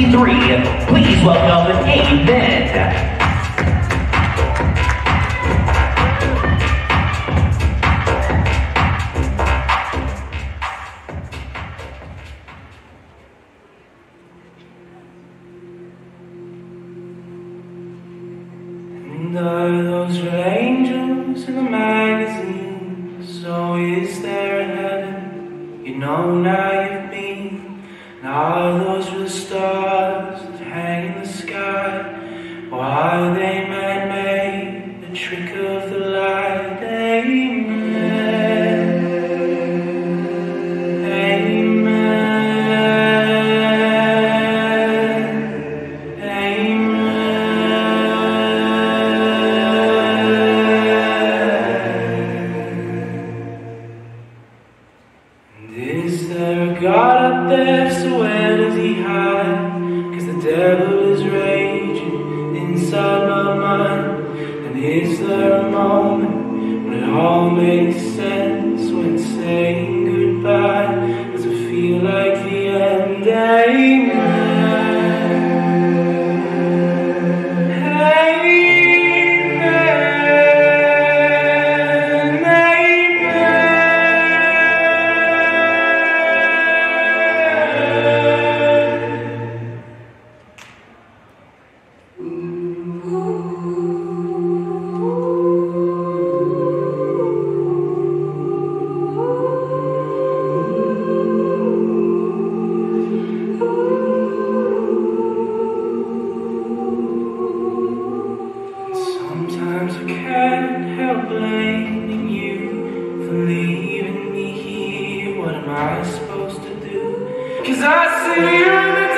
Three, please welcome Amen. And are those real angels in the magazine? So is there a heaven? You know now. And are those real stars that hang in the sky? Why they never got up there, so where does he hide? Cause the devil is raging inside my mind. And is there a moment when it all makes sense when saying, Sometimes I can't help blaming you for leaving me here. What am I supposed to do? Cause I see you.